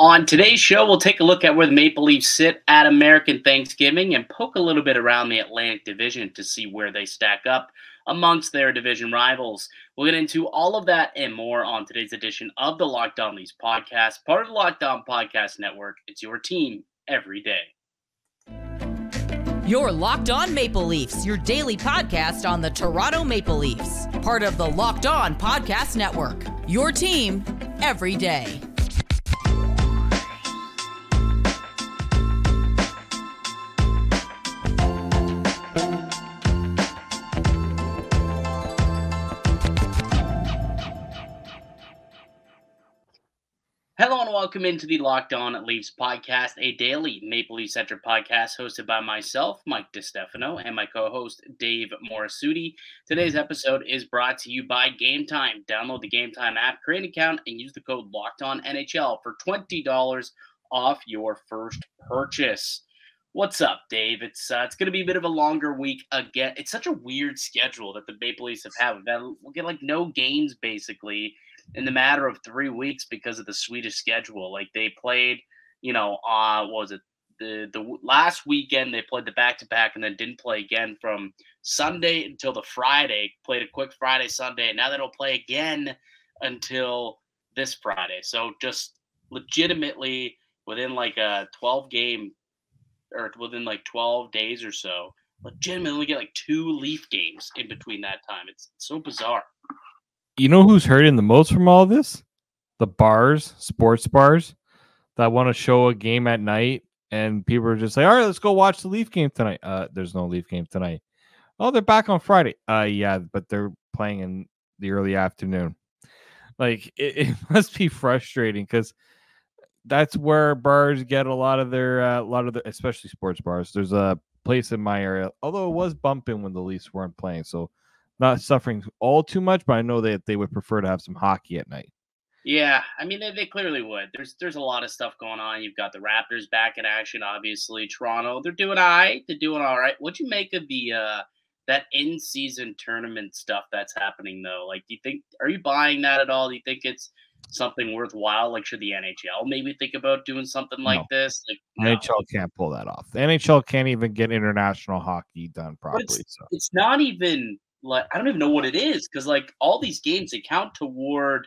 On today's show, we'll take a look at where the Maple Leafs sit at American Thanksgiving and poke a little bit around the Atlantic Division to see where they stack up amongst their division rivals. We'll get into all of that and more on today's edition of the Locked On Leafs podcast, part of the Locked On Podcast Network. It's your team every day. Your Locked On Maple Leafs, your daily podcast on the Toronto Maple Leafs, part of the Locked On Podcast Network. Your team every day. Welcome into the Locked On Leafs podcast, a daily Maple Leaf centric podcast hosted by myself, Mike DiStefano, and my co-host Dave Morassutti. Today's episode is brought to you by Game Time. Download the Game Time app, create an account, and use the code Locked On NHL for twenty dollars off your first purchase. What's up, Dave? It's uh, it's going to be a bit of a longer week again. It's such a weird schedule that the Maple Leafs have had. We'll get like no games basically in the matter of three weeks because of the Swedish schedule. Like they played, you know, uh, was it the the last weekend they played the back to back and then didn't play again from Sunday until the Friday. Played a quick Friday Sunday, and now they don't play again until this Friday. So just legitimately within like a 12 game or within like 12 days or so, legitimately get like two Leaf games in between that time. It's so bizarre you know who's hurting the most from all this? The bars, sports bars that want to show a game at night and people are just like, all right, let's go watch the Leaf game tonight. Uh, there's no Leaf game tonight. Oh, they're back on Friday. Uh, yeah, but they're playing in the early afternoon. Like it, it must be frustrating because that's where bars get a lot of their, uh, a lot of the, especially sports bars. There's a place in my area, although it was bumping when the Leafs weren't playing, so not suffering all too much, but I know that they would prefer to have some hockey at night. Yeah, I mean they, they clearly would. There's there's a lot of stuff going on. You've got the Raptors back in action, obviously. Toronto, they're doing all right. They're doing all right. What'd you make of the uh that in season tournament stuff that's happening though? Like, do you think are you buying that at all? Do you think it's something worthwhile? Like, should the NHL maybe think about doing something like no. this? Like, no. NHL can't pull that off. The NHL can't even get international hockey done properly. It's, so it's not even like I don't even know what it is because like all these games they count toward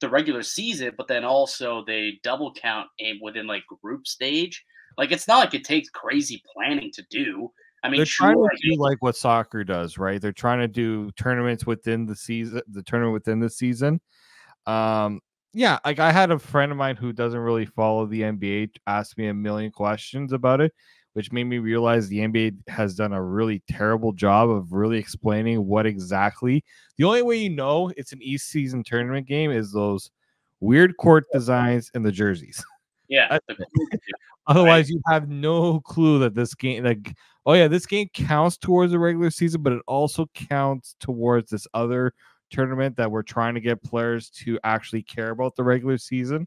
the regular season, but then also they double count in within like group stage. Like it's not like it takes crazy planning to do. I mean, they're sure, trying to do like what soccer does, right? They're trying to do tournaments within the season, the tournament within the season. Um, yeah, like I had a friend of mine who doesn't really follow the NBA ask me a million questions about it which made me realize the NBA has done a really terrible job of really explaining what exactly. The only way you know it's an East season tournament game is those weird court designs and the jerseys. Yeah. Otherwise, right. you have no clue that this game, like, oh yeah, this game counts towards the regular season, but it also counts towards this other tournament that we're trying to get players to actually care about the regular season.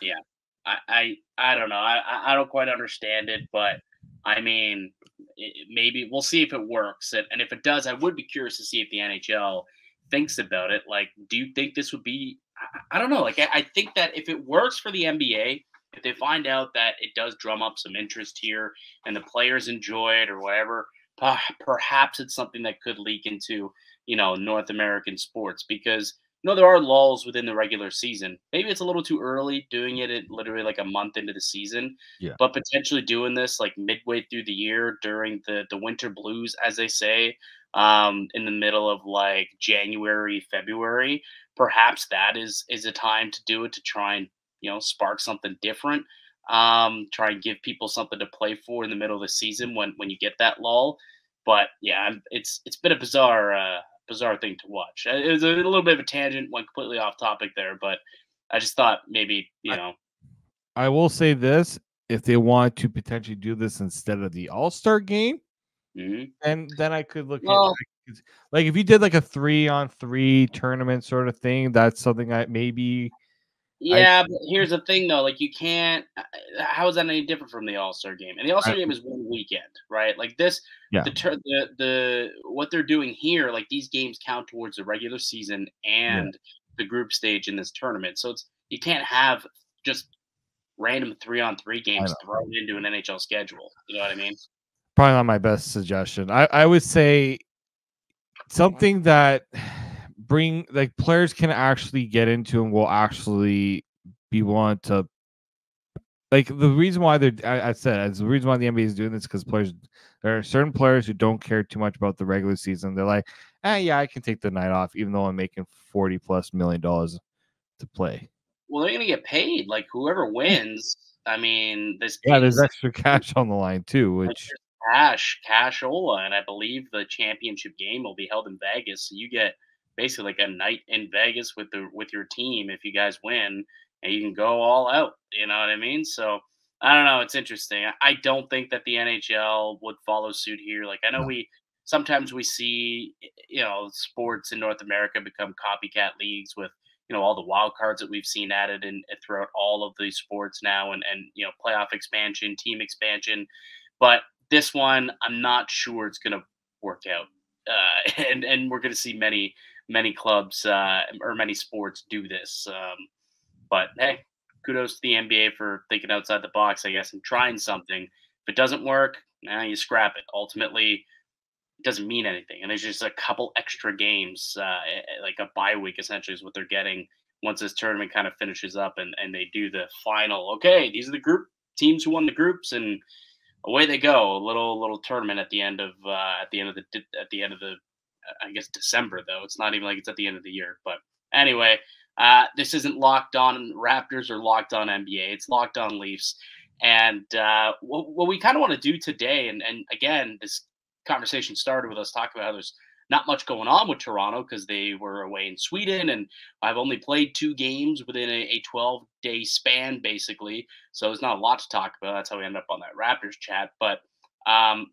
Yeah, I, I, I don't know. I, I don't quite understand it, but I mean, it, maybe we'll see if it works. And, and if it does, I would be curious to see if the NHL thinks about it. Like, do you think this would be? I, I don't know. Like, I, I think that if it works for the NBA, if they find out that it does drum up some interest here and the players enjoy it or whatever, perhaps it's something that could leak into you know North American sports because know there are lulls within the regular season. Maybe it's a little too early doing it at literally like a month into the season. Yeah. But potentially doing this like midway through the year during the the winter blues, as they say, um, in the middle of like January, February, perhaps that is is a time to do it to try and you know spark something different. Um, try and give people something to play for in the middle of the season when when you get that lull. But yeah, it's it's been a bizarre uh, bizarre thing to watch. It was a little bit of a tangent, went completely off topic there, but I just thought maybe you know. I, I will say this: if they want to potentially do this instead of the All Star game, mm-hmm. then then I could look well, at like if you did like a three on three tournament sort of thing. That's something I maybe yeah, I, but here's the thing though, like you can't. Uh, uh, how is that any different from the All Star game? And the All Star game is one weekend, right? Like this, yeah. the, the the what they're doing here, like these games count towards the regular season and yeah. the group stage in this tournament. So it's you can't have just random three on three games thrown into an NHL schedule. You know what I mean? Probably not my best suggestion. I, I would say something that bring like players can actually get into and will actually be want to like the reason why they're I, I said the reason why the NBA is doing this because players there are certain players who don't care too much about the regular season. They're like, eh, yeah, I can take the night off even though I'm making forty plus million dollars to play. Well, they're gonna get paid. Like whoever wins. I mean, this yeah, there's extra cash on the line too, which cash cashola, and I believe the championship game will be held in Vegas. So you get basically like a night in Vegas with the with your team if you guys win, and you can go all out. You know what I mean? So I don't know. It's interesting. I don't think that the NHL would follow suit here. Like I know we sometimes we see you know sports in North America become copycat leagues with you know all the wild cards that we've seen added and throughout all of these sports now and and you know playoff expansion team expansion but this one i'm not sure it's going to work out uh, and and we're going to see many many clubs uh, or many sports do this. Um, but hey, kudos to the NBA for thinking outside the box, I guess, and trying something. If it doesn't work, now you scrap it. Ultimately, it doesn't mean anything. And there's just a couple extra games, uh, eh, eh, like a bye week essentially is what they're getting once this tournament kind of finishes up and, and they do the final. Okay, these are the group teams who won the groups and away they go. A little little tournament at the end of uh, at the end of the at the end of the I guess December though. It's not even like it's at the end of the year. But anyway, uh, this isn't locked on Raptors or locked on NBA. It's locked on Leafs. And uh, what, what we kind of want to do today, and, and again, this conversation started with us talking about how there's not much going on with Toronto because they were away in Sweden, and I've only played two games within a, a 12 day span, basically. So there's not a lot to talk about. That's how we end up on that Raptors chat. But um,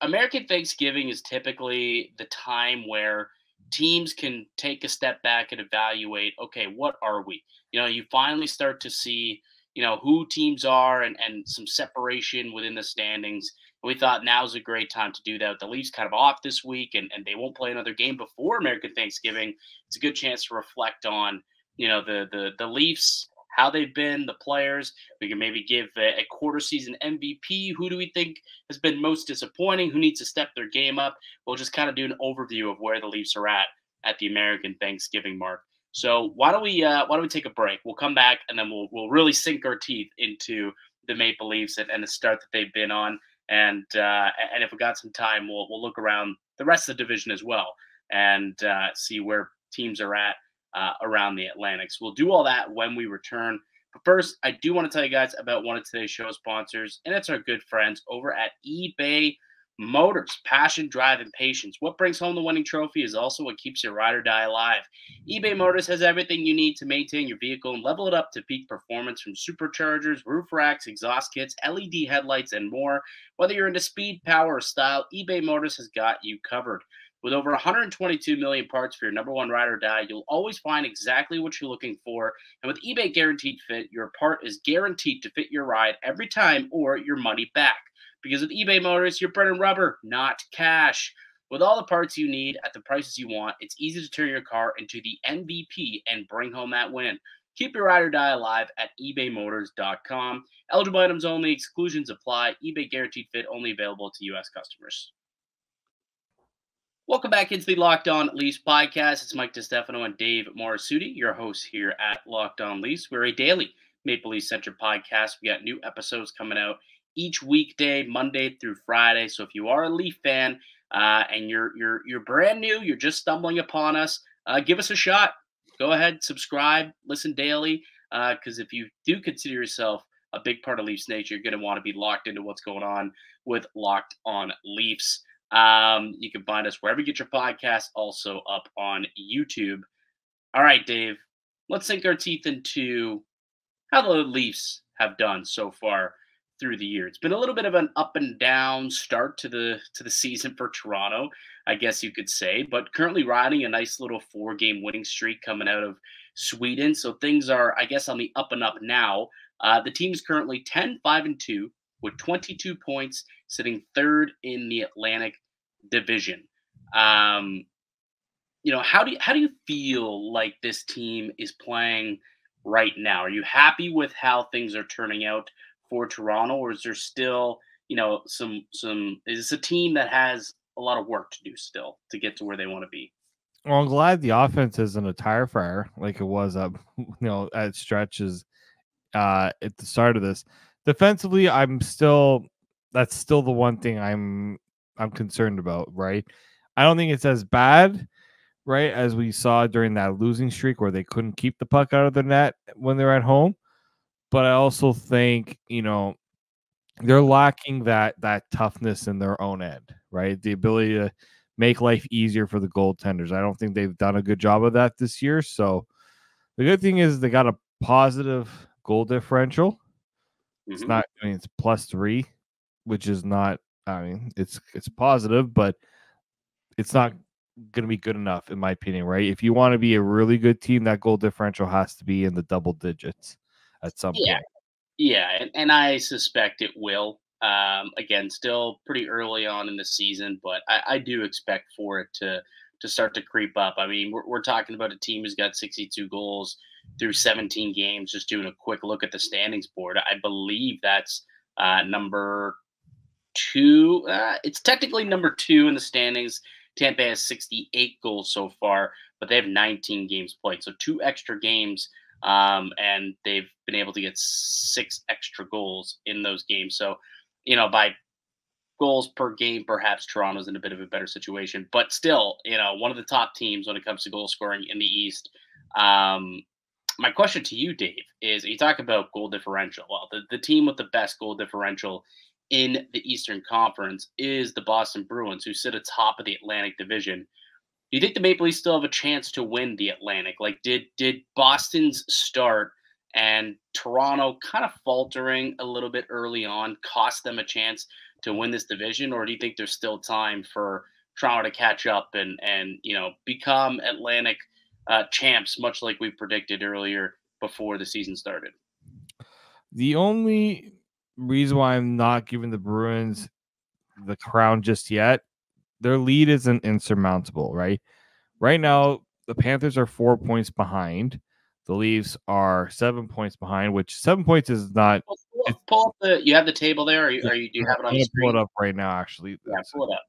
American Thanksgiving is typically the time where teams can take a step back and evaluate okay, what are we? You know, you finally start to see, you know, who teams are and, and some separation within the standings. We thought now's a great time to do that. The Leafs kind of off this week and, and they won't play another game before American Thanksgiving. It's a good chance to reflect on, you know, the the the Leafs how they've been, the players. We can maybe give a, a, quarter season MVP. Who do we think has been most disappointing? Who needs to step their game up? We'll just kind of do an overview of where the Leafs are at at the American Thanksgiving mark. So why don't we uh, why don't we take a break? We'll come back and then we'll we'll really sink our teeth into the Maple Leafs and, and the start that they've been on. And uh, and if we got some time, we'll we'll look around the rest of the division as well and uh, see where teams are at uh, around the Atlantic. So We'll do all that when we return. But first, I do want to tell you guys about one of today's show sponsors, and it's our good friends over at eBay Motors. Passion, drive, and patience. What brings home the winning trophy is also what keeps your ride or die alive. eBay Motors has everything you need to maintain your vehicle and level it up to peak performance from superchargers, roof racks, exhaust kits, LED headlights, and more. Whether you're into speed, power, or style, eBay Motors has got you covered. With over 122 million parts for your number one ride or die, you'll always find exactly what you're looking for. And with eBay Guaranteed Fit, your part is guaranteed to fit your ride every time or your money back. Because with eBay Motors, you're burning rubber, not cash. With all the parts you need at the prices you want, it's easy to turn your car into the MVP and bring home that win. Keep your ride or die alive at ebaymotors.com. Eligible items only, exclusions apply. eBay Guaranteed Fit only available to U.S. customers. Welcome back into the Locked On Leafs podcast. It's Mike DiStefano and Dave Morassutti, your hosts here at Locked On Leafs. We're a daily Maple Leaf Centric podcast. We got new episodes coming out each weekday, Monday through Friday. So if you are a Leaf fan uh, and you're you're you're brand new, you're just stumbling upon us, uh, give us a shot. Go ahead, subscribe, listen daily. Because uh, if you do consider yourself a big part of Leafs Nation, you're going to want to be locked into what's going on with Locked On Leafs. Um, you can find us wherever you get your podcast, also up on YouTube. All right, Dave, let's sink our teeth into how the Leafs have done so far through the year. It's been a little bit of an up and down start to the to the season for Toronto, I guess you could say, but currently riding a nice little four game winning streak coming out of Sweden. So things are, I guess, on the up and up now. Uh, the team's currently 10, 5, and 2 with 22 points, sitting third in the Atlantic Division. Um, you know, how do you, how do you feel like this team is playing right now? Are you happy with how things are turning out for Toronto, or is there still, you know, some some? Is this a team that has a lot of work to do still to get to where they want to be? Well, I'm glad the offense isn't a tire fire like it was up, you know, at stretches uh at the start of this. Defensively, I'm still that's still the one thing I'm I'm concerned about, right? I don't think it's as bad, right, as we saw during that losing streak where they couldn't keep the puck out of the net when they're at home. But I also think, you know, they're lacking that that toughness in their own end, right? The ability to make life easier for the goaltenders. I don't think they've done a good job of that this year. So the good thing is they got a positive goal differential. Mm-hmm. It's not I mean it's plus three, which is not I mean it's it's positive, but it's not going to be good enough in my opinion, right? If you want to be a really good team, that goal differential has to be in the double digits at some yeah. point. Yeah, and, and I suspect it will. Um, again, still pretty early on in the season, but I, I, do expect for it to to start to creep up. I mean, we're, we're talking about a team who's got 62 goals through 17 games. Just doing a quick look at the standings board, I believe that's uh, number two. Uh, it's technically number two in the standings. Tampa has 68 goals so far, but they have 19 games played, so two extra games um, and they've been able to get six extra goals in those games. So you know, by goals per game, perhaps Toronto's in a bit of a better situation. But still, you know, one of the top teams when it comes to goal scoring in the East. Um, my question to you, Dave, is you talk about goal differential. Well, the, the team with the best goal differential in the Eastern Conference is the Boston Bruins, who sit atop of the Atlantic Division. Do you think the Maple Leafs still have a chance to win the Atlantic? Like, did did Boston's start and Toronto kind of faltering a little bit early on cost them a chance to win this division, or do you think there's still time for Toronto to catch up and and you know become Atlantic uh, champs, much like we predicted earlier before the season started? The only reason why I'm not giving the Bruins the crown just yet, their lead isn't insurmountable, right? Right now, the Panthers are four points behind. The Leafs are seven points behind, which seven points is not. Pull, pull up the. You have the table there. Are you, are you do you have it on the screen? Pull it up right now. Actually, yeah, pull it up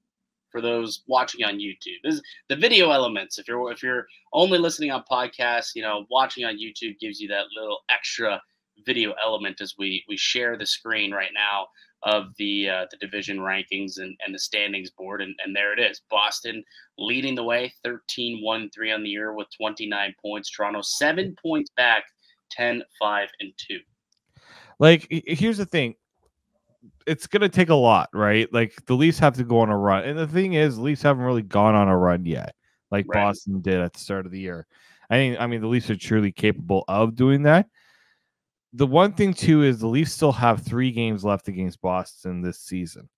for those watching on YouTube. This is the video elements. If you're if you're only listening on podcasts, you know, watching on YouTube gives you that little extra video element as we we share the screen right now of the uh, the division rankings and, and the standings board. And, and there it is. Boston leading the way, 13 1 3 on the year with 29 points. Toronto, seven points back, 10 5 and 2. Like, here's the thing it's going to take a lot, right? Like, the Leafs have to go on a run. And the thing is, Leafs haven't really gone on a run yet, like right. Boston did at the start of the year. I mean, I mean, the Leafs are truly capable of doing that the one thing too is the Leafs still have three games left against Boston this season.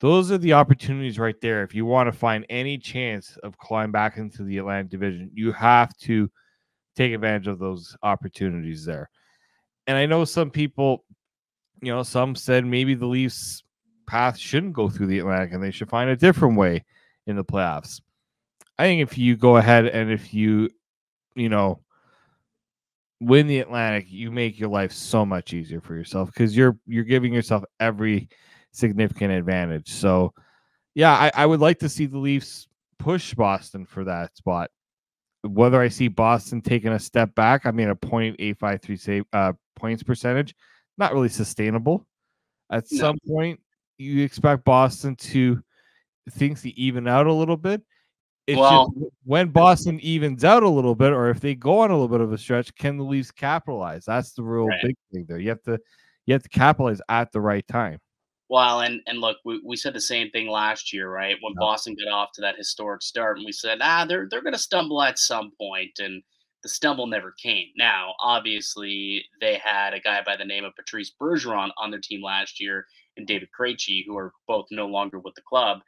Those are the opportunities right there. If you want to find any chance of climbing back into the Atlantic Division, you have to take advantage of those opportunities there. And I know some people, you know, some said maybe the Leafs path shouldn't go through the Atlantic and they should find a different way in the playoffs. I think if you go ahead and if you, you know, win the Atlantic, you make your life so much easier for yourself because you're you're giving yourself every significant advantage. So, yeah, I, I would like to see the Leafs push Boston for that spot. Whether I see Boston taking a step back, I mean a point eight five three save uh, points percentage, not really sustainable. At no. some point, you expect Boston to things to even out a little bit. It's well, just when Boston evens out a little bit, or if they go on a little bit of a stretch, can the Leafs capitalize? That's the real right. big thing there. You have to you have to capitalize at the right time. Well, and and look, we, we said the same thing last year, right? When Boston got off to that historic start, and we said, ah, they're they're going to stumble at some point, and the stumble never came. Now, obviously, they had a guy by the name of Patrice Bergeron on their team last year, and David Krejci, who are both no longer with the club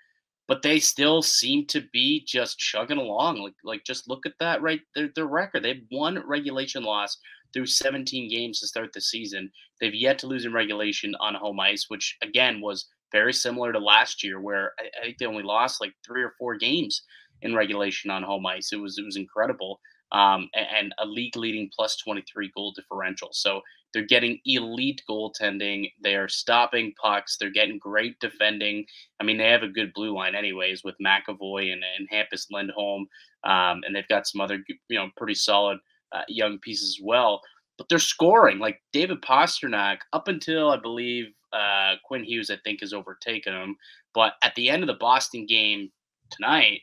but they still seem to be just chugging along. Like, like just look at that right their, their record. They've won regulation loss through 17 games to start the season. They've yet to lose in regulation on home ice, which again was very similar to last year, where I, I think they only lost like three or four games in regulation on home ice. It was it was incredible. Um, and, a league leading plus 23 goal differential. So they're getting elite goaltending. They are stopping pucks. They're getting great defending. I mean, they have a good blue line, anyways, with McAvoy and, and Hampus Lindholm. Um, and they've got some other, you know, pretty solid uh, young pieces as well. But they're scoring like David Pastrnak up until I believe uh, Quinn Hughes, I think, has overtaken him. But at the end of the Boston game tonight,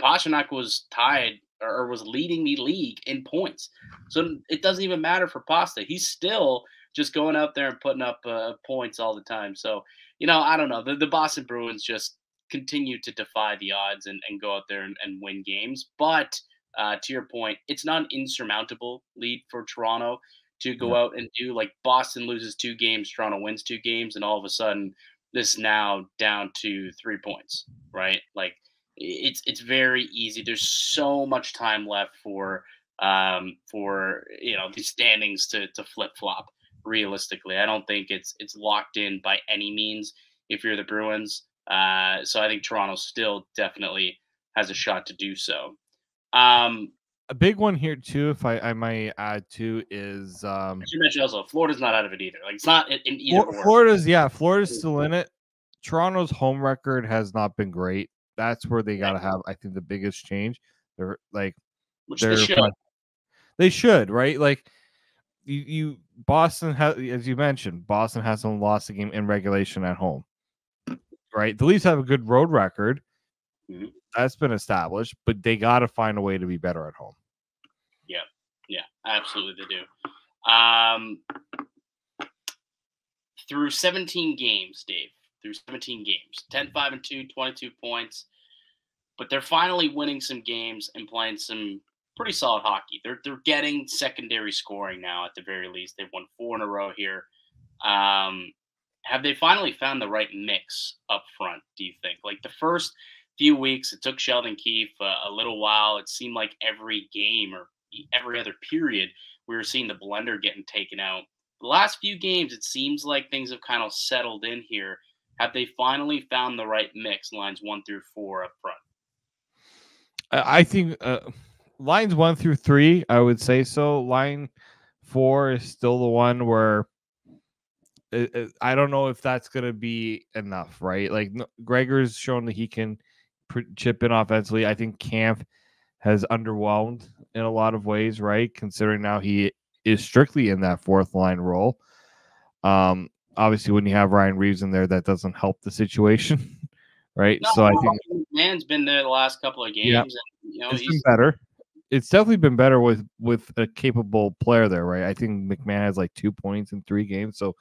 Pastrnak was tied or was leading the league in points. So it doesn't even matter for Pasta. He's still just going out there and putting up uh, points all the time. So, you know, I don't know. The, the Boston Bruins just continue to defy the odds and, and go out there and, and win games. But uh, to your point, it's not an insurmountable lead for Toronto to go out and do. Like Boston loses two games, Toronto wins two games, and all of a sudden, this now down to three points, right? Like it's it's very easy. There's so much time left for um, for you know these standings to to flip flop. Realistically, I don't think it's it's locked in by any means. If you're the Bruins, uh, so I think Toronto still definitely has a shot to do so. Um, a big one here too, if I, I might add to, is um, you mentioned also Florida's not out of it either. Like it's not in, in either. Florida's yeah, Florida's still in it. Toronto's home record has not been great that's where they got to have, I think, the biggest change. They're like, Which they're, they should. They should, right? Like, you, you Boston has, as you mentioned, Boston hasn't lost a game in regulation at home, right? The Leafs have a good road record. Mm-hmm. That's been established, but they got to find a way to be better at home. Yeah, yeah, absolutely, they do. Um, through 17 games, Dave, through 17 games, 10, 5, and 2, 22 points but they're finally winning some games and playing some pretty solid hockey. They're they're getting secondary scoring now at the very least. They've won four in a row here. Um, have they finally found the right mix up front? Do you think? Like the first few weeks, it took Sheldon Keefe a, a little while. It seemed like every game or every other period, we were seeing the blender getting taken out. The last few games, it seems like things have kind of settled in here. Have they finally found the right mix, lines one through four up front? I think uh, lines one through three, I would say so. Line four is still the one where it, it, I don't know if that's going to be enough, right? Like Gregor's shown that he can chip in offensively. I think Kämpf has underwhelmed in a lot of ways, right? Considering now he is strictly in that fourth line role. Um, obviously, when you have Ryan Reaves in there, that doesn't help the situation. right? No, so I think McMann's been there the last couple of games. Yeah, and, you know, it's been better. It's definitely been better with with a capable player there, right? I think McMann has like two points in three games, so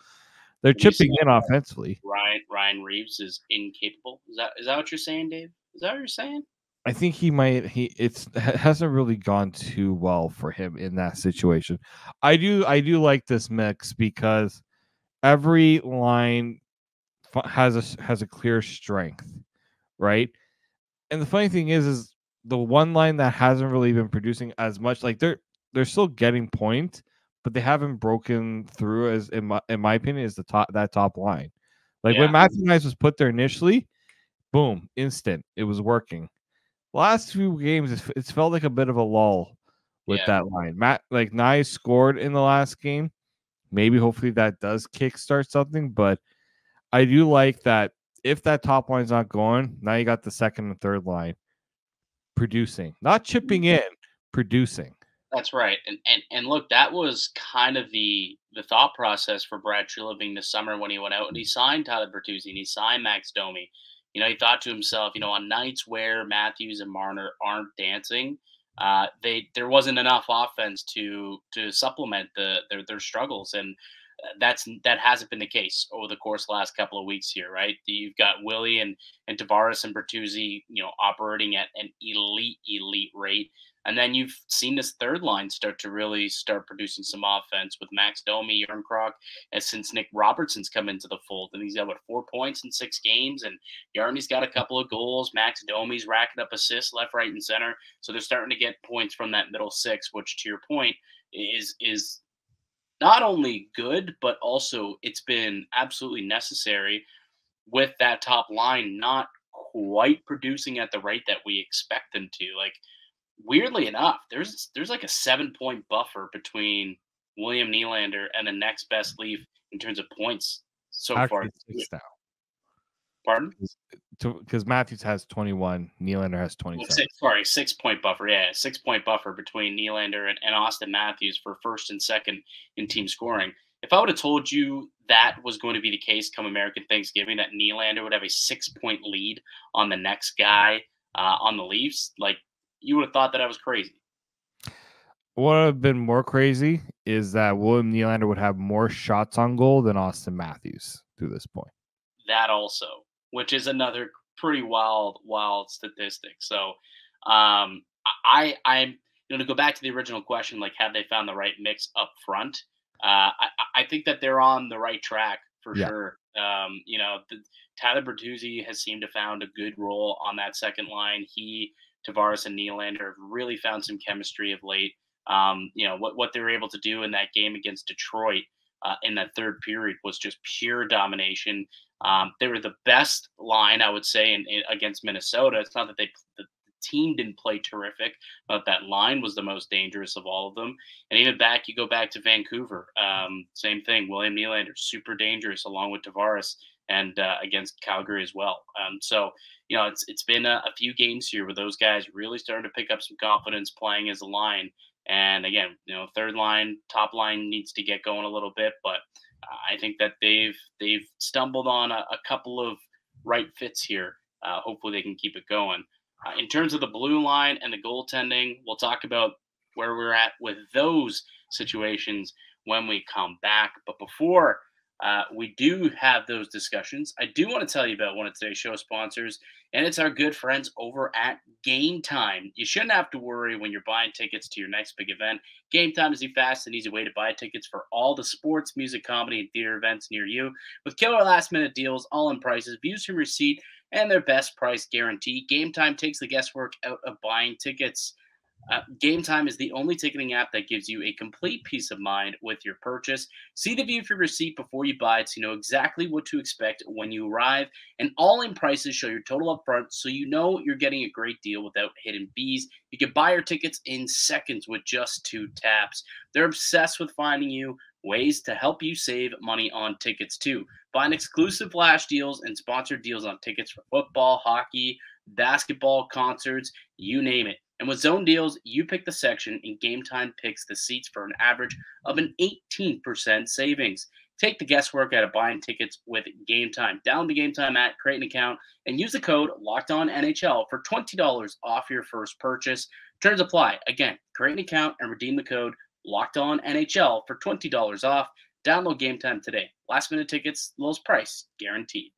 they're chipping in offensively. Ryan Ryan Reaves is incapable. Is that is that what you're saying, Dave? Is that what you're saying? I think he might. He it's hasn't really gone too well for him in that situation. I do I do like this mix because every line has a has a clear strength, right? And the funny thing is, is the one line that hasn't really been producing as much. Like they're they're still getting point, but they haven't broken through. As in my in my opinion, is the top that top line. Like yeah. when Matthew Knies was put there initially, boom, instant, it was working. Last few games, it's, it's felt like a bit of a lull with yeah. that line. Matt, like Knies scored in the last game. Maybe hopefully that does kickstart something, but I do like that if that top line's not going, now you got the second and third line producing, not chipping mm-hmm. in, producing. That's right. And and and look, that was kind of the the thought process for Brad Treliving this summer when he went out and he signed Tyler Bertuzzi and he signed Max Domi. You know, he thought to himself, you know, on nights where Matthews and Marner aren't dancing, uh, they there wasn't enough offense to to supplement the their their struggles. And that's that hasn't been the case over the course the last couple of weeks here, right? You've got Willie and and Tavares and Bertuzzi, you know, operating at an elite elite rate, and then you've seen this third line start to really start producing some offense with Max Domi, Järnkrok, and since Nick Robertson's come into the fold, and he's got what four points in six games, and Yarny's got a couple of goals. Max Domi's racking up assists left, right, and center, so they're starting to get points from that middle six, which to your point is is not only good, but also it's been absolutely necessary with that top line not quite producing at the rate that we expect them to. Like weirdly enough, there's there's like a seven point buffer between William Nylander and the next best Leaf in terms of points so far. Six now. Pardon? Because Matthews has 21, Nylander has 27. Six, sorry, six point buffer. Yeah, six point buffer between Nylander and, and Austin Matthews for first and second in team scoring. If I would have told you that was going to be the case come American Thanksgiving, that Nylander would have a six point lead on the next guy uh, on the Leafs, like you would have thought that I was crazy. What would have been more crazy is that William Nylander would have more shots on goal than Austin Matthews to this point. That also, which is another pretty wild, wild statistic. So, um, I, I'm, you know, to go back to the original question, like, have they found the right mix up front? Uh, I, I think that they're on the right track for yeah. sure. Um, you know, the, Tyler Bertuzzi has seemed to found a good role on that second line. He, Tavares, and Nylander have really found some chemistry of late. Um, you know what what they were able to do in that game against Detroit uh, in that third period was just pure domination. Um, they were the best line, I would say, in, in, against Minnesota. It's not that they the, team didn't play terrific, but that line was the most dangerous of all of them. And even back, you go back to Vancouver, um, same thing. William Nylander, super dangerous, along with Tavares, and uh, against Calgary as well. Um, so you know, it's it's been a, a few games here where those guys really started to pick up some confidence playing as a line. And again, you know, third line, top line needs to get going a little bit, but I think that they've they've stumbled on a, a couple of right fits here. Uh, hopefully, they can keep it going. Uh, in terms of the blue line and the goaltending, we'll talk about where we're at with those situations when we come back. But before uh, we do have those discussions. I do want to tell you about one of today's show sponsors, and it's our good friends over at Game Time. You shouldn't have to worry when you're buying tickets to your next big event. Game Time is the fast and easy way to buy tickets for all the sports, music, comedy, and theater events near you. With killer last minute deals, all in prices, views from your seat, and their best price guarantee, Game Time takes the guesswork out of buying tickets. Uh, Game Time is the only ticketing app that gives you a complete peace of mind with your purchase. See the view for your receipt before you buy it so you know exactly what to expect when you arrive. And all in prices show your total upfront so you know you're getting a great deal without hidden fees. You can buy your tickets in seconds with just two taps. They're obsessed with finding you ways to help you save money on tickets too. Find exclusive flash deals and sponsored deals on tickets for football, hockey, basketball, concerts, you name it. And with zone deals, you pick the section and Game Time picks the seats for an average of an 18% savings. Take the guesswork out of buying tickets with Game Time. Download the Game Time app, create an account, and use the code Locked On NHL for $20 off your first purchase. Terms apply. Again, create an account and redeem the code Locked On NHL for $20 off. Download Game Time today. Last minute tickets, lowest price guaranteed.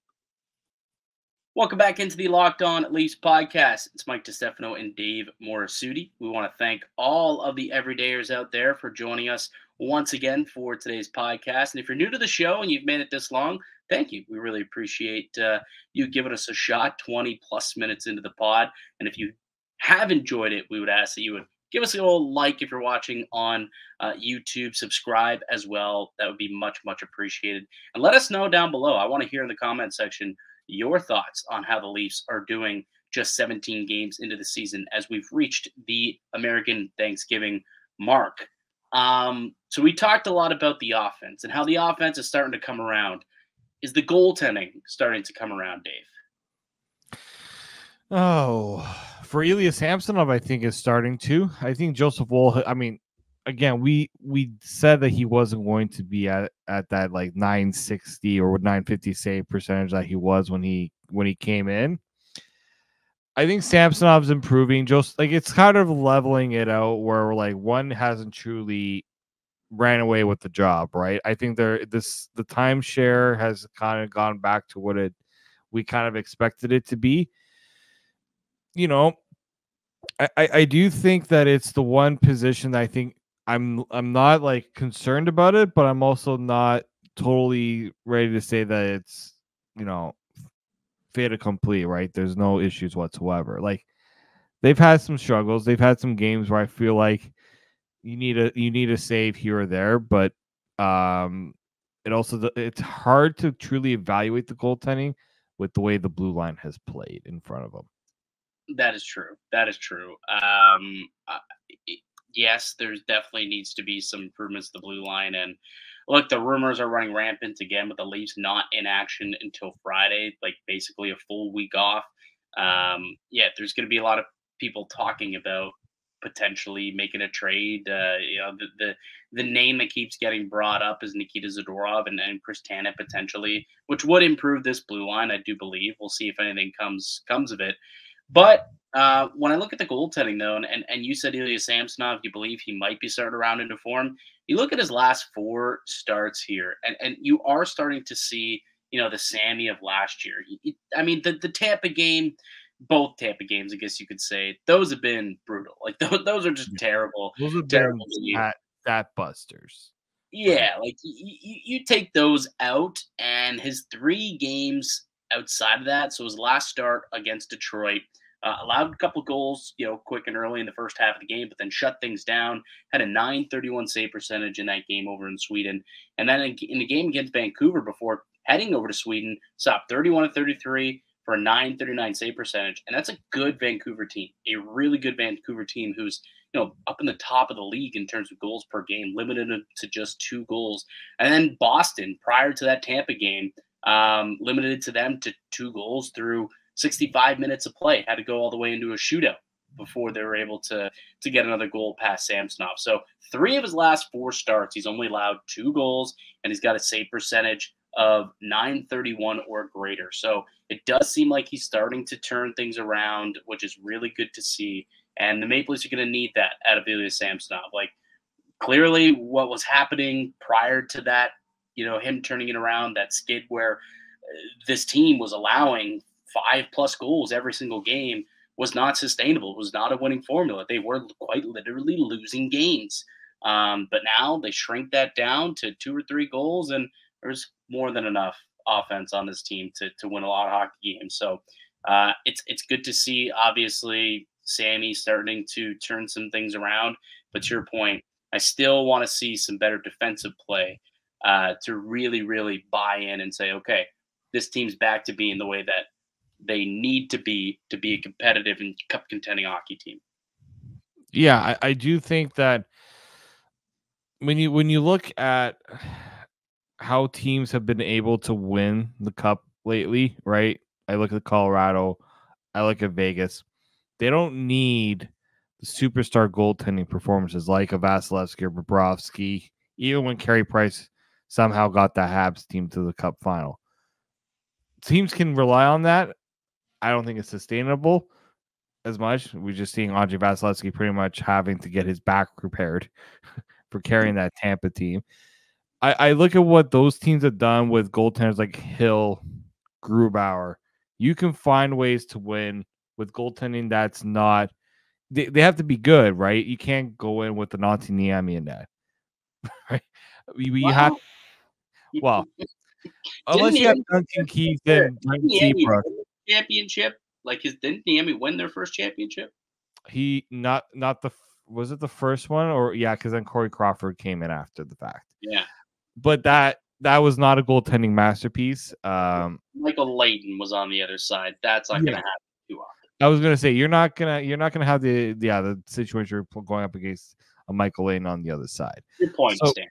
Welcome back into the Locked On Leafs podcast. It's Mike DiStefano and Dave Morassutti. We want to thank all of the everydayers out there for joining us once again for today's podcast. And if you're new to the show and you've made it this long, thank you. We really appreciate uh, you giving us a shot 20 plus minutes into the pod. And if you have enjoyed it, we would ask that you would give us a little like if you're watching on uh, YouTube, subscribe as well. That would be much, much appreciated. And let us know down below. I want to hear in the comment section your thoughts on how the Leafs are doing just 17 games into the season as we've reached the American Thanksgiving mark. Um, so we talked a lot about the offense and how the offense is starting to come around. Is the goaltending starting to come around, Dave? Oh, for Ilya Samsonov, I think is starting to. I think Joseph Woll. I mean, again, we we said that he wasn't going to be at at that like 960 or 950 save percentage that he was when he when he came in. I think Samsonov's improving. Just like it's kind of leveling it out where like one hasn't truly ran away with the job, right? I think there this the timeshare has kind of gone back to what it we kind of expected it to be. You know, I, I do think that it's the one position that I think I'm I'm not like concerned about it, but I'm also not totally ready to say that it's you know fait complete. Right? There's no issues whatsoever. Like they've had some struggles. They've had some games where I feel like you need a you need a save here or there, but um, it also it's hard to truly evaluate the goaltending with the way the blue line has played in front of them. That is true. That is true. Um, yes, there's definitely needs to be some improvements to the blue line. And look, the rumors are running rampant again with the Leafs not in action until Friday, like basically a full week off. Um, yeah, there's going to be a lot of people talking about potentially making a trade. Uh, you know, the, the the name that keeps getting brought up is Nikita Zadorov and, and Chris Tanev potentially, which would improve this blue line. I do believe. We'll see if anything comes comes of it. But uh, when I look at the goaltending though, and, and, and you said Ilya Samsonov, you believe he might be starting to around into form. You look at his last four starts here, and, and you are starting to see, you know, the Sammy of last year. I mean, the, the Tampa game, both Tampa games, I guess you could say, those have been brutal. Like those, those are just terrible. Those are terrible that, that busters. Yeah, like you, you take those out, and his three games outside of that. So his last start against Detroit – uh, allowed a couple goals, you know, quick and early in the first half of the game, but then shut things down. Had a 931 save percentage in that game over in Sweden. And then in, the game against Vancouver before heading over to Sweden, stopped 31 to 33 for a 939 save percentage. And that's a good Vancouver team, a really good Vancouver team who's, you know, up in the top of the league in terms of goals per game, limited to just two goals. And then Boston, prior to that Tampa game, um, limited to them to two goals through – 65 minutes of play, had to go all the way into a shootout before they were able to to get another goal past Samsonov. So three of his last four starts, he's only allowed two goals, and he's got a save percentage of 931 or greater. So it does seem like he's starting to turn things around, which is really good to see. And the Maple Leafs are going to need that out of Ilya Samsonov. Like clearly, what was happening prior to that, you know, him turning it around, that skid where uh, this team was allowing five plus goals every single game was not sustainable. It was not a winning formula. They were quite literally losing games. Um, but now they shrink that down to two or three goals, and there's more than enough offense on this team to, to win a lot of hockey games. So uh, it's it's good to see. Obviously, Sammy starting to turn some things around. But to your point, I still want to see some better defensive play uh, to really, really buy in and say, okay, this team's back to being the way that they need to be to be a competitive and cup contending hockey team. Yeah, I, I do think that when you when you look at how teams have been able to win the cup lately, right? I look at the Colorado, I look at Vegas. They don't need the superstar goaltending performances like a Vasilevskiy or Bobrovsky, even when Carey Price somehow got the Habs team to the cup final. Teams can rely on that I don't think it's sustainable as much. We're just seeing Andrei Vasilevskiy pretty much having to get his back repaired for carrying that Tampa team. I, I look at what those teams have done with goaltenders like Hill, Grubauer. You can find ways to win with goaltending that's not they, they have to be good, right? You can't go in with the Antti Niemi in that. Right? We you have well unless you have Duncan Keith and Seabrook championship? Like his didn't Niemi win their first championship? He not not the was it the first one or yeah because then Corey Crawford came in after the fact. Yeah, but that that was not a goaltending masterpiece. Um, Michael Leighton was on the other side. That's not yeah. going to happen too often. I was going to say you're not gonna you're not gonna have the yeah the situation you're going up against a Michael Leighton on the other side. Good point, so, Stan.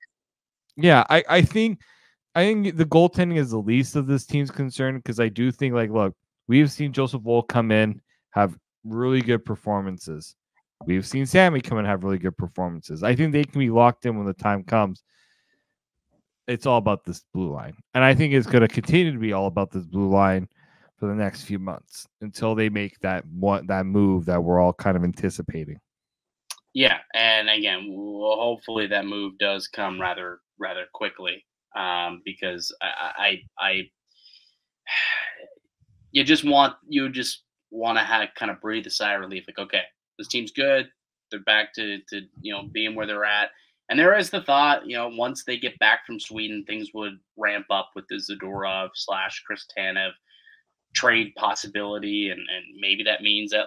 Yeah, I I think I think the goaltending is the least of this team's concern because I do think like look We've seen Joseph Woll come in, have really good performances. We've seen Sammy come in, have really good performances. I think they can be locked in when the time comes. It's all about this blue line. And I think it's going to continue to be all about this blue line for the next few months until they make that one that move that we're all kind of anticipating. Yeah, and again, well, hopefully that move does come rather rather quickly, um, because I, I I you just want you just want to have kind of breathe a sigh of relief. Like, okay, this team's good. They're back to to you know being where they're at. And there is the thought, you know, once they get back from Sweden, things would ramp up with the Zadorov slash Chris Tanev trade possibility, and and maybe that means that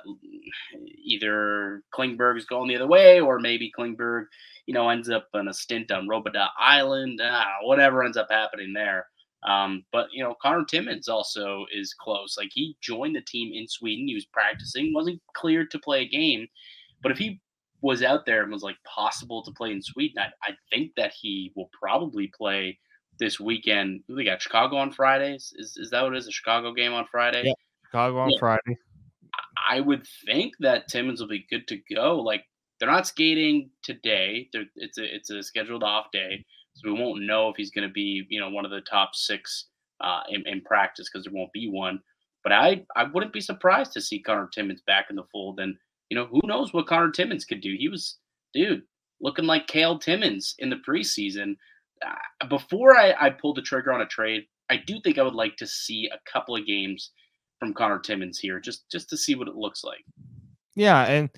either Klingberg is going the other way, or maybe Klingberg, you know, ends up on a stint on Robidas Island, uh, whatever ends up happening there. Um, but you know, Connor Timmins also is close. Like he joined the team in Sweden. He was practicing, wasn't cleared to play a game. But if he was out there and was like possible to play in Sweden, I, I think that he will probably play this weekend. We got Chicago on Fridays. Is is that what it is? A Chicago game on Friday? Yeah. Chicago on Yeah. Friday. I would think that Timmins will be good to go. Like they're not skating today. They're, it's a it's a scheduled off day, so we won't know if he's going to be you know one of the top six uh, in, in practice because there won't be one. But I I wouldn't be surprised to see Connor Timmins back in the fold. And you know who knows what Connor Timmins could do. He was dude looking like Kale Timmins in the preseason. Uh, before I, I pulled the trigger on a trade, I do think I would like to see a couple of games from Connor Timmins here, just just to see what it looks like. Yeah, and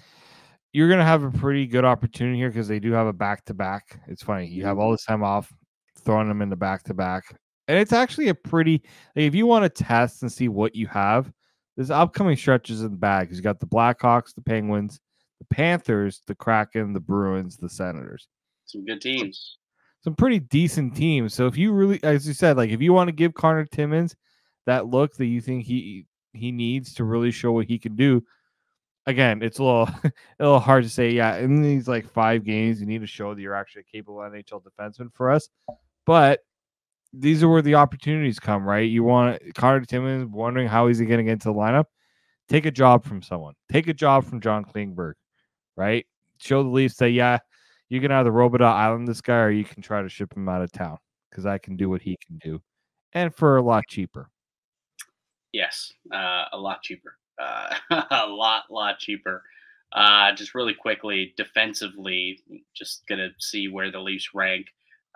you're gonna have a pretty good opportunity here because they do have a back to back. It's funny you have all mm. this time off, throwing them in the back to back, and it's actually a pretty. Like, if you want to test and see what you have, there's upcoming stretches in the bag. You got the Blackhawks, the Penguins, the Panthers, the Kraken, the Bruins, the Senators. Some good teams. Some pretty decent teams. So if you really, as you said, like if you want to give Connor Timmins that look that you think he he needs to really show what he can do, again, it's a little a little hard to say. Yeah, in these like five games, you need to show that you're actually a capable NHL defenseman for us. But these are where the opportunities come, right? You want Connor Timmins wondering how he's going to get into the lineup. Take a job from someone. Take a job from John Klingberg, right? Show the Leafs that yeah, you can either Robidas Island this guy or you can try to ship him out of town because I can do what he can do, and for a lot cheaper. Yes, uh, a lot cheaper. Uh, a lot, lot cheaper. Uh, just really quickly, defensively, just gonna see where the Leafs rank.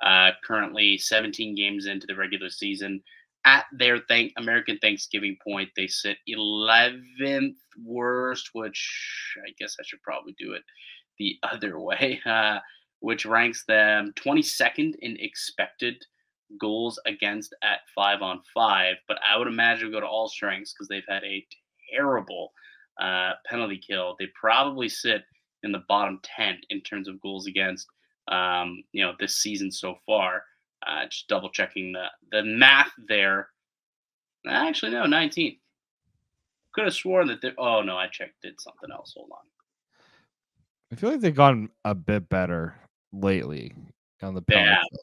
Uh, currently, 17 games into the regular season. At their thank American Thanksgiving point, they sit 11th worst, which I guess I should probably do it the other way, uh, which ranks them 22nd in expected goals against at five on five. But I would imagine go to all strengths because they've had a terrible uh, penalty kill. They probably sit in the bottom 10 in terms of goals against, um, you know, this season so far. Uh, just double checking the, the math there. Actually, no, 19th. Could have sworn that. they- Oh no, I checked. Did something else. Hold on. I feel like they've gotten a bit better lately on the penalty. Yeah.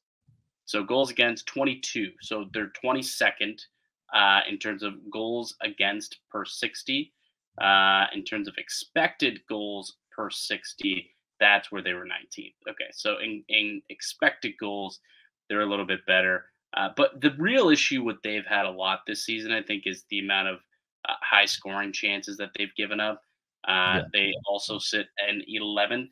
So goals against 22. So they're 22nd uh, in terms of goals against per 60. Uh, in terms of expected goals per 60, that's where they were 19th. Okay, so in, in expected goals, they're a little bit better. Uh, but the real issue what they've had a lot this season, I think, is the amount of uh, high scoring chances that they've given up. Uh, Yeah. They also sit in 11th.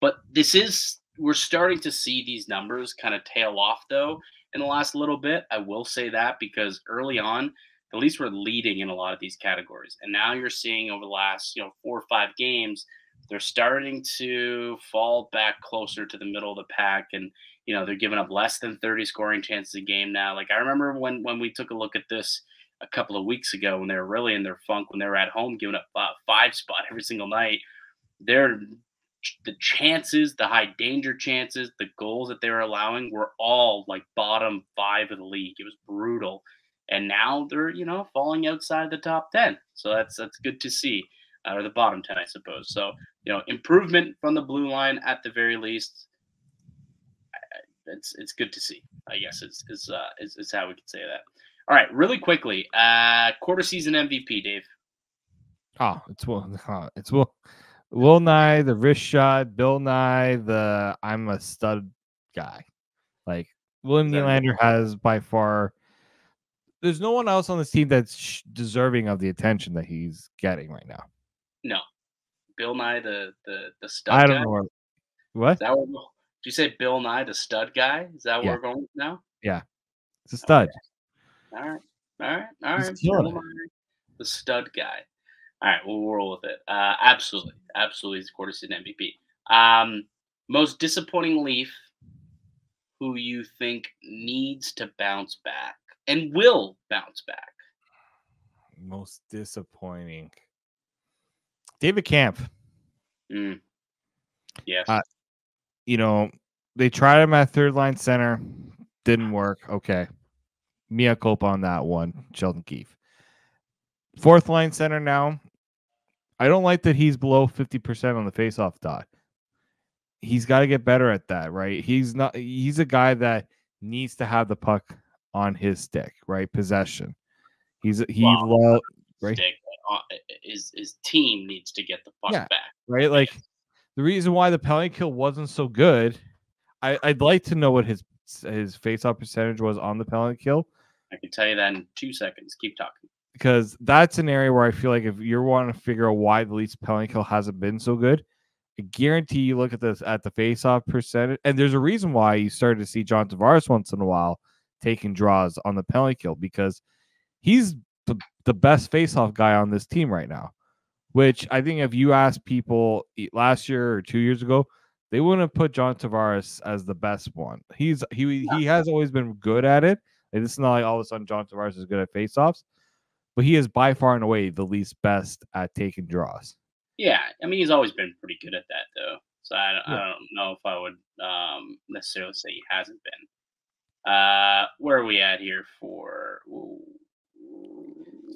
But this is, we're starting to see these numbers kind of tail off, though, in the last little bit. I will say that because early on, the Leafs were leading in a lot of these categories. And now you're seeing over the last, you know, four or five games, they're starting to fall back closer to the middle of the pack. And, you know, they're giving up less than 30 scoring chances a game now. Like I remember when when we took a look at this a couple of weeks ago when they were really in their funk when they were at home giving up uh, five spot every single night. They're the chances, the high danger chances, the goals that they were allowing were all like bottom five of the league. It was brutal. And now they're, you know, falling outside the top 10. So that's that's good to see. Uh, or the bottom 10, I suppose. So, you know, improvement from the blue line at the very least. It's it's good to see. I guess is is uh is, is how we could say that. All right, really quickly, uh quarter season MVP, Dave. Oh, it's Will. uh, It's Will. Will Nye, the wrist shot. Bill Nye, the I'm a stud guy. Like William. Nylander has by far. There's no one else on this team that's sh- deserving of the attention that he's getting right now. No. Bill Nye the the the stud I don't know what. What? Is that what, did you say Bill Nye the stud guy? Is that what Yeah. we're going with now? Yeah. It's a stud. All right, all right, all right. He's right. Bill. Nye, the stud guy. All right, we'll roll with it. Uh, absolutely. Absolutely he's quarter season MVP. Um, most disappointing Leaf who you think needs to bounce back and will bounce back. Most disappointing. David Kämpf. Mm. Yes. Uh, You know, they tried him at third line center, didn't work. Okay. Mia culpa on that one, Sheldon Keefe. Fourth line center now. I don't like that he's below 50% on the faceoff dot. He's got to get better at that, right? He's not he's a guy that needs to have the puck on his stick, right? Possession. He's he Wow. lo- right? Stick, his his team needs to get the puck Yeah. back. right? Like the reason why the penalty kill wasn't so good, I, I'd like to know what his his faceoff percentage was on the penalty kill I can tell you that in two seconds. Keep talking. Because that's an area where I feel like if you're wanting to figure out why the Leafs penalty kill hasn't been so good, I guarantee you look at this at the faceoff percentage, and there's a reason why you started to see John Tavares once in a while taking draws on the penalty kill because he's the, the best faceoff guy on this team right now. Which I think if you ask people last year or two years ago, they wouldn't have put John Tavares as the best one. He's he he has always been good at it. And it's not like all of a sudden John Tavares is good at faceoffs, but he is by far and away the least best at taking draws. Yeah, I mean he's always been pretty good at that though. So I, don't- Yeah. I don't know if I would um, necessarily say he hasn't been. Uh, where are we at here for? ooh,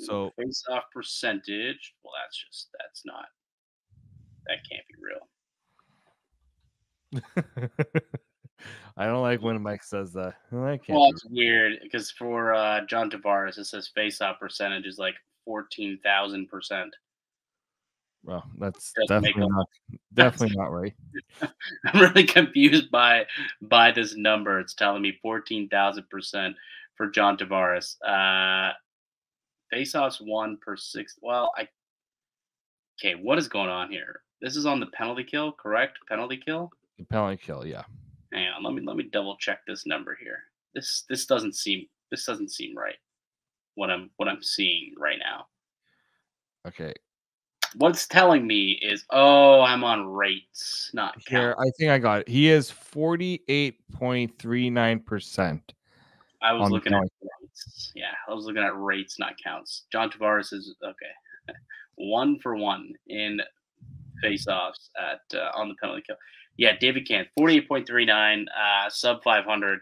So- face off percentage. Well, that's just that's not. That can't be real. I don't like when Mike says that. Well, that can't Well, it's weird because for uh, John Tavares, it says face-off percentage is like fourteen thousand percent. Well, that's definitely not definitely not right. I'm really confused by by this number. It's telling me fourteen thousand percent for John Tavares. Uh, face-offs one per six. Well, I okay. What is going on here? This is on the penalty kill, correct? Penalty kill. The penalty kill, yeah. Hang on, let me let me double check this number here. This this doesn't seem this doesn't seem right. What I'm what I'm seeing right now. Okay. What it's telling me is, oh, I'm on rates, not Here, count. I think I got it. He is 48.39%. I was on the looking at rates. Yeah, I was looking at rates, not counts. John Tavares is okay, one for one in face-offs at uh, on the penalty kill. Yeah, David Kämpf, forty-eight point three nine, uh, sub five hundred.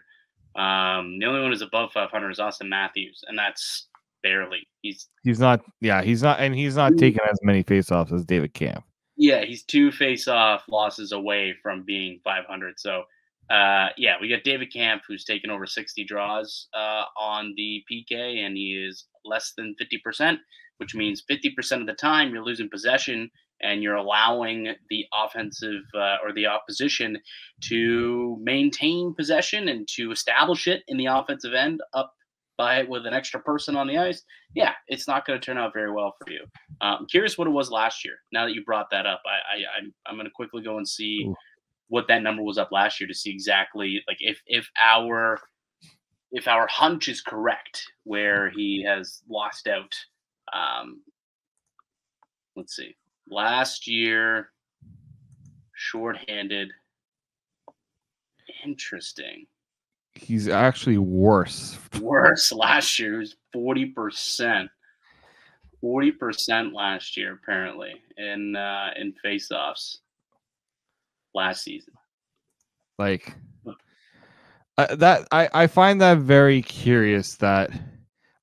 Um, the only one who's above five hundred is Auston Matthews, and that's barely. He's He's not yeah, he's not and he's not taking as many faceoffs as David Kämpf. Yeah, he's two face-off losses away from being 500. So, uh, yeah, we got David Kämpf, who's taken over 60 draws uh, on the PK, and he is less than 50%, which means 50% of the time you're losing possession and you're allowing the offensive uh, or the opposition to maintain possession and to establish it in the offensive end up by it with an extra person on the ice. Yeah, it's not going to turn out very well for you. I'm curious what it was last year. Now that you brought that up, I, I I'm, I'm going to quickly go and see Ooh. what that number was up last year to see exactly like if if our if our hunch is correct, where he has lost out. Um, let's see. Last year, shorthanded. Interesting. He's actually worse. Worse last year. It was forty percent. Forty percent last year, apparently, in uh, in faceoffs last season. Like uh, that I I find that very curious that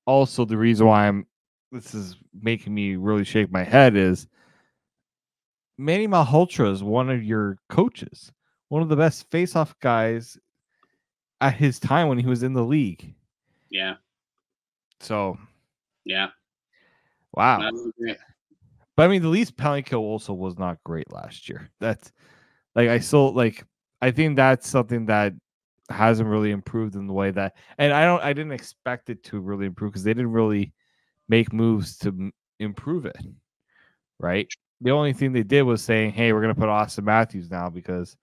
also the reason why I'm this is making me really shake my head is Manny Malhotra is one of your coaches, one of the best face-off guys at his time when he was in the league. Yeah, So yeah. wow. I would agree. But I mean, the least penalty kill also was not great last year. That's like I still like. I think that's something that hasn't really improved in the way that, and I don't. I didn't expect it to really improve because they didn't really make moves to m- improve it. Right. The only thing they did was saying, "Hey, we're going to put Auston Matthews now because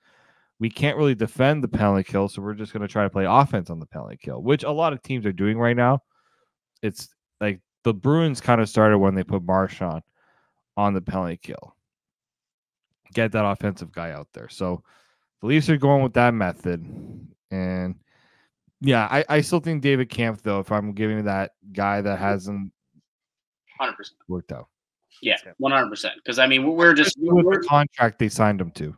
we can't really defend the penalty kill, so we're just going to try to play offense on the penalty kill," which a lot of teams are doing right now. It's like the Bruins kind of started when they put Marchand on the penalty kill. Get that offensive guy out there. So the Leafs are going with that method. And yeah, I, I still think David Kämpf, though, if I'm giving that guy that hasn't Hundred percent. worked out. Yeah, one hundred percent. Because I mean, we're- we're just with we're, the contract they signed him to.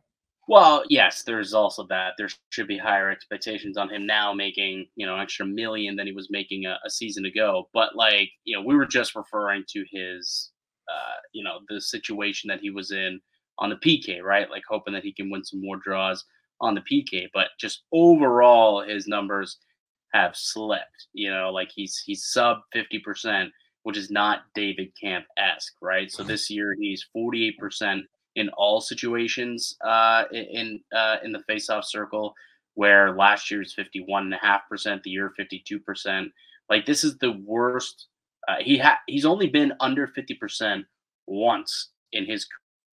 Well, yes, there's also that. There should be higher expectations on him now, making you know an extra million than he was making a, a season ago. But like you know, we were just referring to his, uh, you know, the situation that he was in on the PK, right? Like hoping that he can win some more draws on the PK. But just overall, his numbers have slipped. You know, like he's he's sub fifty percent, which is not David Kämpf esque, right? So this year he's forty eight percent in all situations uh, in uh, in the faceoff circle, where last year's 51.5%, the year 52%. Like this is the worst. Uh, he ha- he's only been under 50% once in his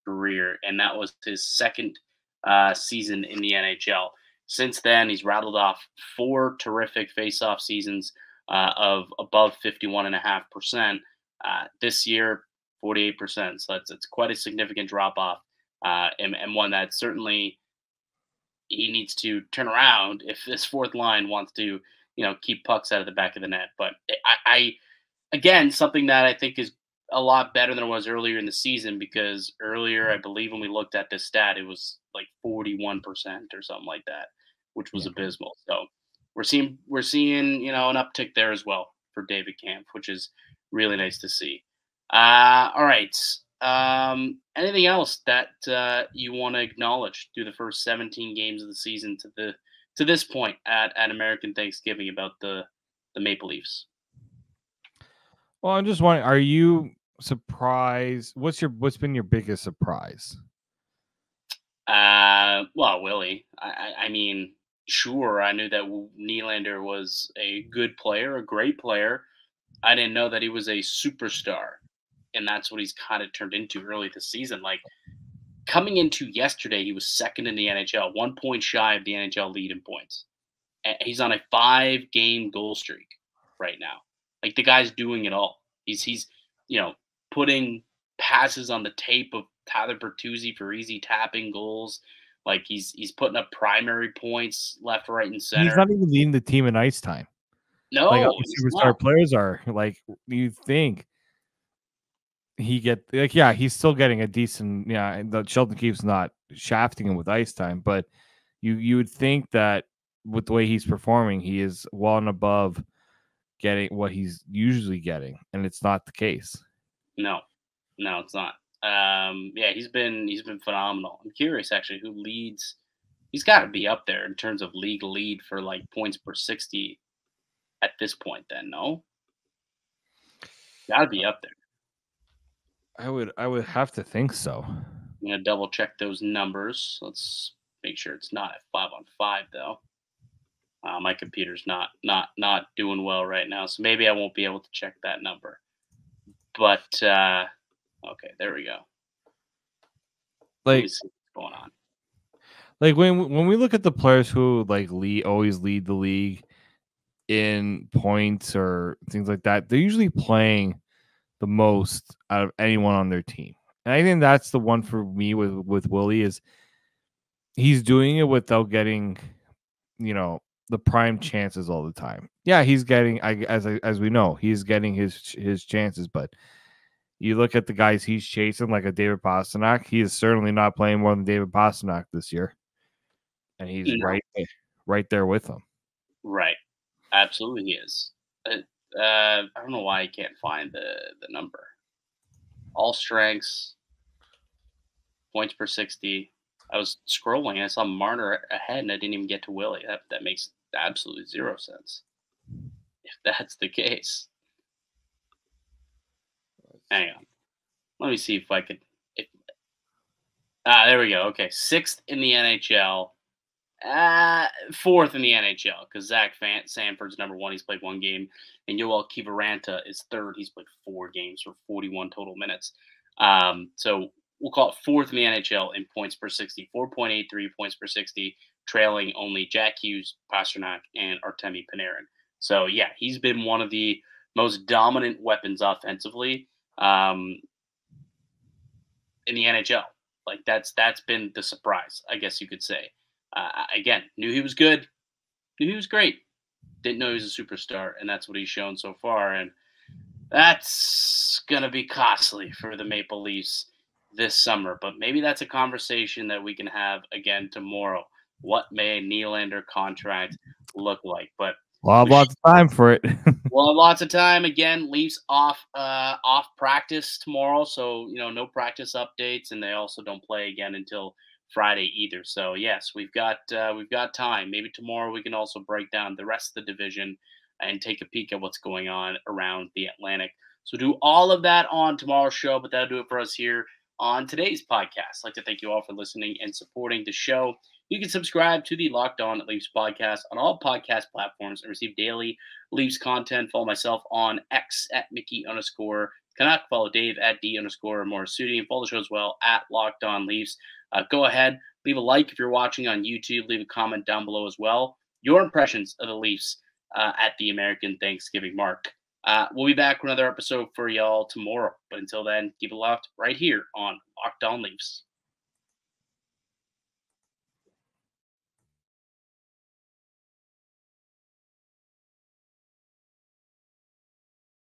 career, and that was his second uh, season in the NHL. Since then, he's rattled off four terrific faceoff seasons uh, of above 51.5%. Uh, this year, 48%. So that's it's quite a significant drop off, uh, and, and one that certainly he needs to turn around if this fourth line wants to, you know, keep pucks out of the back of the net. But I, I again, something that I think is a lot better than it was earlier in the season because earlier, I believe when we looked at this stat, it was like 41% or something like that, which was yeah. abysmal. So we're seeing we're seeing you know an uptick there as well for David Kämpf, which is really nice to see. Uh, all right. Um, anything else that uh, you want to acknowledge through the first 17 games of the season to the to this point at, at American Thanksgiving about the the Maple Leafs? Well, I'm just wondering, are you surprised? What's your what's been your biggest surprise? Uh, well, Willie. I, I mean, sure, I knew that Nylander was a good player, a great player. I didn't know that he was a superstar and that's what he's kind of turned into early this season. Like coming into yesterday, he was second in the NHL, one point shy of the NHL lead in points. He's on a five game goal streak right now. Like the guy's doing it all. He's he's you know putting passes on the tape of Tyler Bertuzzi for easy tapping goals. Like he's he's putting up primary points left, right, and center. He's not even leading the team in ice time. No, like superstar not. players are. Like you think he get like yeah he's still getting a decent yeah the Sheldon Keefe's not shafting him with ice time but you you would think that with the way he's performing he is well and above getting what he's usually getting and it's not the case no no it's not um yeah he's been he's been phenomenal i'm curious actually who leads he's got to be up there in terms of league lead for like points per 60 at this point then no got to be up there I would I would have to think so. I'm gonna double check those numbers. Let's make sure it's not at five on five though. Uh, my computer's not not not doing well right now, so maybe I won't be able to check that number. But uh, okay, there we go. Like what's going on. Like when when we look at the players who like lead always lead the league in points or things like that, they're usually playing the most out of anyone on their team. And I think that's the one for me with with Willie is he's doing it without getting, you know, the prime chances all the time. Yeah, he's getting I as as we know, he's getting his his chances, but you look at the guys he's chasing, like a David Pastrnak, he is certainly not playing more than David Pastrnak this year. And he's right right there with him. Right. Absolutely he is. Uh, uh, I don't know why I can't find the the number. All strengths, points per sixty. I was scrolling. And I saw Marner ahead, and I didn't even get to Willie. That that makes absolutely zero sense. If that's the case, hang on. Let me see if I could. If, ah, there we go. Okay, sixth in the NHL uh, fourth in the NHL because Zach Fan- Sanford's number one. He's played one game, and Joel Kiviranta is third. He's played four games for 41 total minutes. Um, so we'll call it fourth in the NHL in points per 60, 4.83 points per 60, trailing only Jack Hughes, Pastrnak, and Artemi Panarin. So yeah, he's been one of the most dominant weapons offensively um, in the NHL. Like that's that's been the surprise, I guess you could say uh, again, knew he was good, knew he was great. Didn't know he was a superstar, and that's what he's shown so far. And that's gonna be costly for the Maple Leafs this summer. But maybe that's a conversation that we can have again tomorrow. What may a Nylander contract look like? But we'll have lots of time for it. we'll lots of time. Again, Leafs off uh, off practice tomorrow, so you know no practice updates, and they also don't play again until Friday either. So yes, we've got uh, we've got time. Maybe tomorrow we can also break down the rest of the division and take a peek at what's going on around the Atlantic. So do all of that on tomorrow's show, but that'll do it for us here on today's podcast. I'd like to thank you all for listening and supporting the show. You can subscribe to the Locked On Leafs podcast on all podcast platforms and receive daily Leafs content. Follow myself on X at Mickey underscore Canuck. Follow Dave at D underscore Morassutti and follow the show as well at Locked On Leafs. Uh, go ahead, leave a like if you're watching on YouTube. Leave a comment down below as well. Your impressions of the Leafs uh, at the American Thanksgiving mark. Uh, we'll be back with another episode for y'all tomorrow. But until then, keep it locked right here on Locked On Leafs.